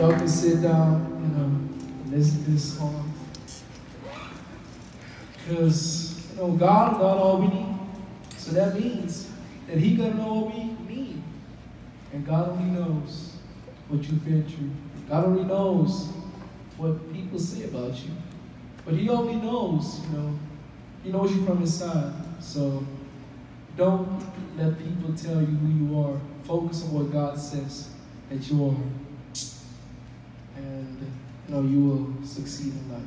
y'all can sit down, you know, listen to this song. Because, you know, God got all we need. So that means that He got to know all we need. And God only knows what you've been through. God only knows what people say about you. But He only knows, you know, He knows you from His side. So don't let people tell you who you are. Focus on what God says that you are and you know you will succeed in life.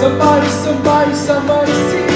Somebody, somebody, somebody see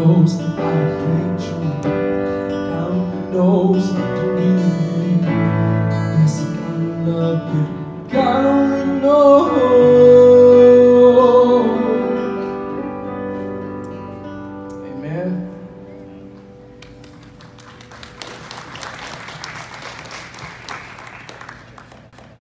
knows I hate you. God knows I do. Yes, I love you.